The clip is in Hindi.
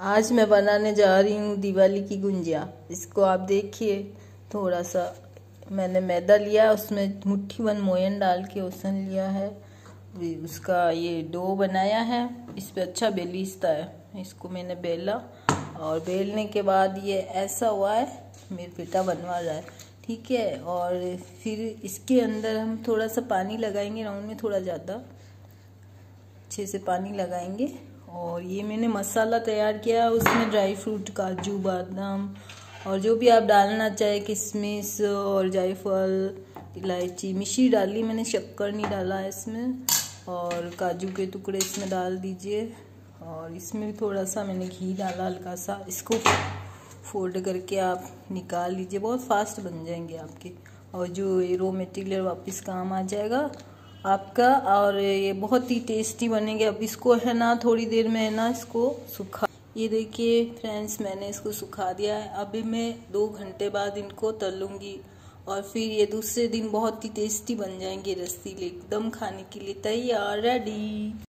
आज मैं बनाने जा रही हूँ दिवाली की गुंजिया। इसको आप देखिए थोड़ा सा मैंने मैदा लिया, उसमें मुट्ठी वन मोयन डाल के उसने लिया है। उसका ये डो बनाया है, इस पर अच्छा बेलीसता है। इसको मैंने बेला और बेलने के बाद ये ऐसा हुआ है, मेरे बेटा बनवा रहा है। ठीक है, और फिर इसके अंदर हम थोड़ा सा पानी लगाएँगे, राउंड में थोड़ा ज़्यादा। अच्छे से पानी लगाएँगे। और ये मैंने मसाला तैयार किया, उसमें ड्राई फ्रूट, काजू, बादाम और जो भी आप डालना चाहे किशमिश और जायफल, इलायची मिश्री डाली, मैंने शक्कर नहीं डाला है इसमें और काजू के टुकड़े इसमें डाल दीजिए और इसमें भी थोड़ा सा मैंने घी डाला हल्का सा इसको फोल्ड करके आप निकाल लीजिए, बहुत फास्ट बन जाएँगे आपके और जो ये रो मटेरियल वापस काम आ जाएगा आपका और ये बहुत ही टेस्टी बनेंगे। अब इसको है ना, थोड़ी देर में है ना इसको सुखा ये देखिए फ्रेंड्स मैंने इसको सुखा दिया है। अभी मैं दो घंटे बाद इनको तलूँगी और फिर ये दूसरे दिन बहुत ही टेस्टी बन जाएँगे रस्सी एकदम खाने के लिए तैयार रेडी